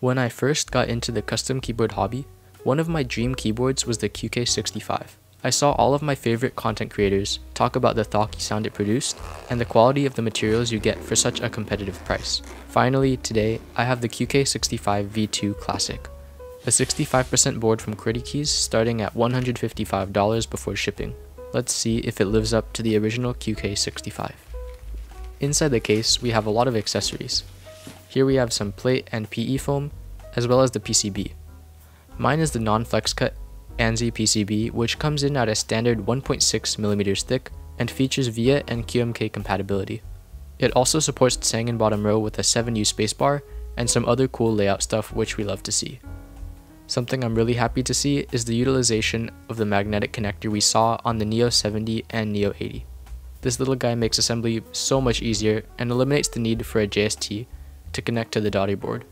When I first got into the custom keyboard hobby, one of my dream keyboards was the QK65. I saw all of my favorite content creators talk about the thocky sound it produced and the quality of the materials you get for such a competitive price. Finally, today, I have the QK65 V2 Classic, a 65% board from QWERTY Keys starting at $155 before shipping. Let's see if it lives up to the original QK65. Inside the case, we have a lot of accessories, here we have some plate and PE foam, as well as the PCB. Mine is the non-flex cut ANSI PCB, which comes in at a standard 1.6mm thick and features VIA and QMK compatibility. It also supports Tsangan bottom row with a 7U spacebar and some other cool layout stuff which we love to see. Something I'm really happy to see is the utilization of the magnetic connector we saw on the Neo 70 and Neo 80. This little guy makes assembly so much easier and eliminates the need for a JST to connect to the daughterboard.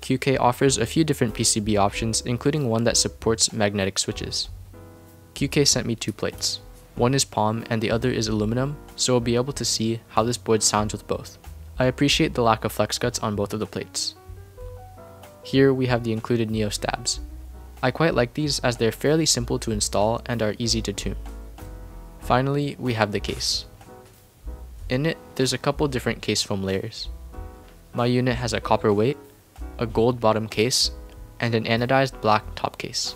QK offers a few different PCB options, including one that supports magnetic switches. QK sent me two plates. One is POM and the other is aluminum, so we'll be able to see how this board sounds with both. I appreciate the lack of flex cuts on both of the plates. Here we have the included Neo stabs. I quite like these as they're fairly simple to install and are easy to tune. Finally, we have the case. In it, there's a couple different case foam layers. My unit has a copper weight, a gold bottom case, and an anodized black top case.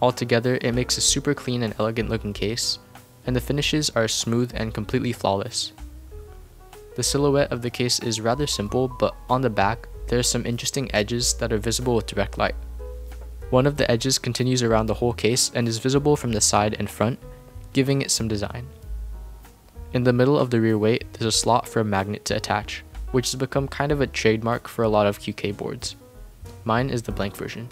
Altogether, it makes a super clean and elegant looking case, and the finishes are smooth and completely flawless. The silhouette of the case is rather simple, but on the back, there are some interesting edges that are visible with direct light. One of the edges continues around the whole case and is visible from the side and front, giving it some design. In the middle of the rear weight, there's a slot for a magnet to attach, which has become kind of a trademark for a lot of QK boards. Mine is the blank version.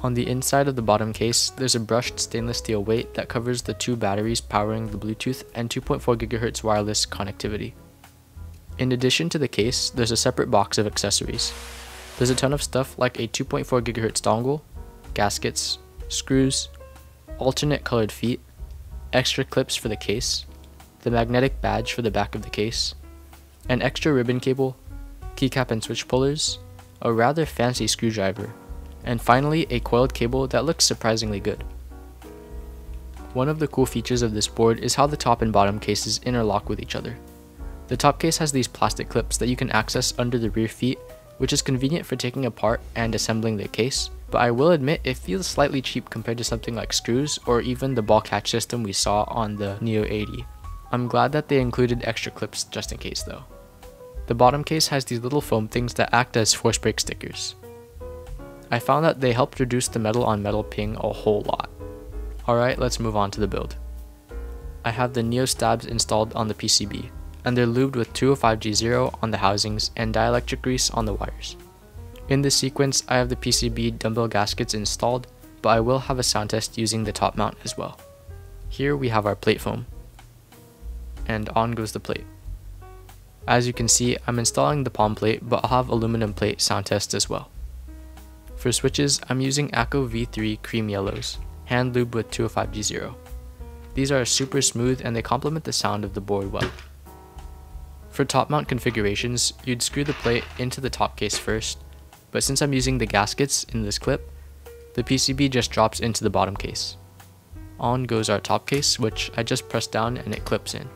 On the inside of the bottom case, there's a brushed stainless steel weight that covers the two batteries powering the Bluetooth and 2.4 GHz wireless connectivity. In addition to the case, there's a separate box of accessories. There's a ton of stuff like a 2.4 GHz dongle, gaskets, screws, alternate colored feet, extra clips for the case, the magnetic badge for the back of the case, an extra ribbon cable, keycap and switch pullers, a rather fancy screwdriver, and finally a coiled cable that looks surprisingly good. One of the cool features of this board is how the top and bottom cases interlock with each other. The top case has these plastic clips that you can access under the rear feet, which is convenient for taking apart and assembling the case, but I will admit it feels slightly cheap compared to something like screws or even the ball catch system we saw on the Neo 80. I'm glad that they included extra clips just in case though. The bottom case has these little foam things that act as force break stickers. I found that they helped reduce the metal on metal ping a whole lot. Alright, let's move on to the build. I have the Neo stabs installed on the PCB, and they're lubed with 205G0 on the housings and dielectric grease on the wires. In this sequence, I have the PCB dumbbell gaskets installed, but I will have a sound test using the top mount as well. Here we have our plate foam, and on goes the plate. As you can see, I'm installing the POM plate, but I'll have aluminum plate sound test as well. For switches, I'm using Akko V3 cream yellows, hand lube with 205G0. These are super smooth and they complement the sound of the board well. For top mount configurations, you'd screw the plate into the top case first, but since I'm using the gaskets in this clip, the PCB just drops into the bottom case. On goes our top case, which I just press down and it clips in.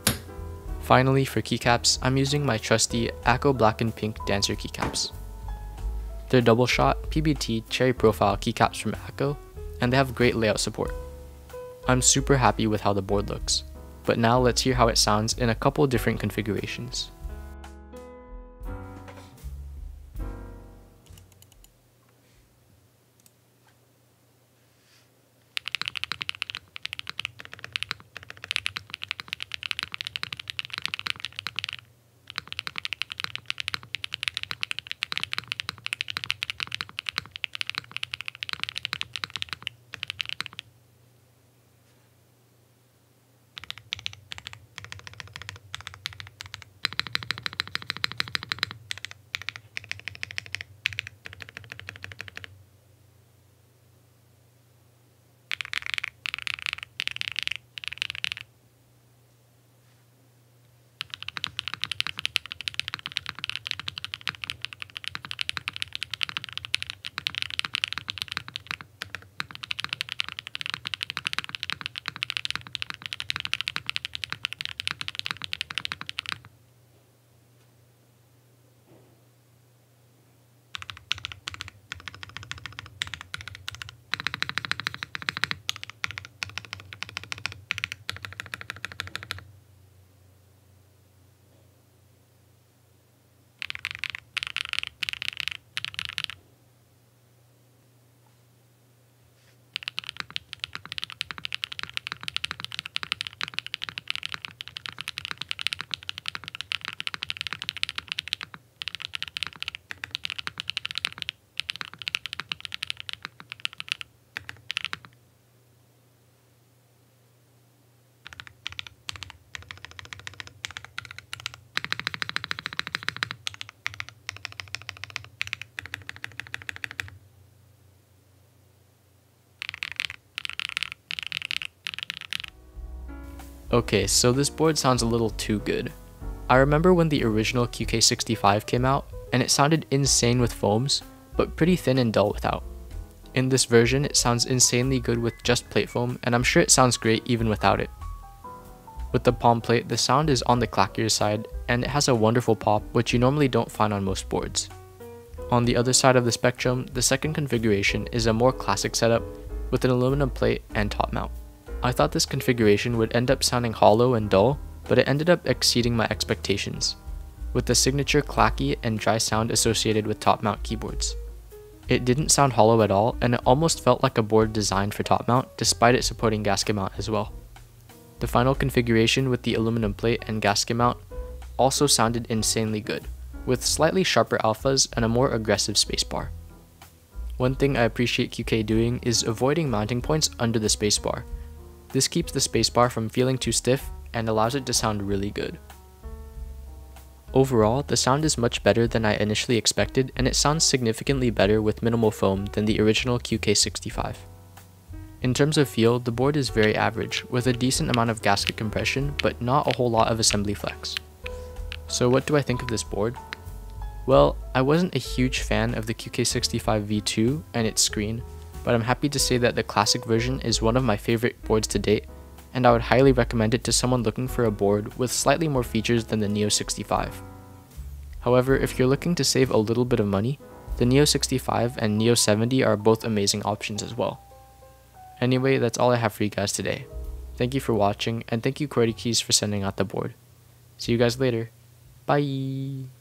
Finally, for keycaps, I'm using my trusty Akko Black and Pink Dancer keycaps. They're double shot, PBT, cherry profile keycaps from Akko, and they have great layout support. I'm super happy with how the board looks, but now let's hear how it sounds in a couple different configurations. Okay, so this board sounds a little too good. I remember when the original QK65 came out, and it sounded insane with foams, but pretty thin and dull without. In this version, it sounds insanely good with just plate foam, and I'm sure it sounds great even without it. With the POM plate, the sound is on the clackier side, and it has a wonderful pop which you normally don't find on most boards. On the other side of the spectrum, the second configuration is a more classic setup with an aluminum plate and top mount. I thought this configuration would end up sounding hollow and dull, but it ended up exceeding my expectations, with the signature clacky and dry sound associated with top mount keyboards. It didn't sound hollow at all, and it almost felt like a board designed for top mount despite it supporting gasket mount as well. The final configuration with the aluminum plate and gasket mount also sounded insanely good, with slightly sharper alphas and a more aggressive spacebar. One thing I appreciate QK doing is avoiding mounting points under the spacebar. This keeps the spacebar from feeling too stiff and allows it to sound really good. Overall, the sound is much better than I initially expected and it sounds significantly better with minimal foam than the original QK65. In terms of feel, the board is very average, with a decent amount of gasket compression, but not a whole lot of assembly flex. So what do I think of this board? Well, I wasn't a huge fan of the QK65 V2 and its screen, but I'm happy to say that the classic version is one of my favorite boards to date, and I would highly recommend it to someone looking for a board with slightly more features than the Neo 65. However, if you're looking to save a little bit of money, the Neo 65 and Neo 70 are both amazing options as well. Anyway, that's all I have for you guys today. Thank you for watching, and thank you QWERTY Keys for sending out the board. See you guys later. Bye!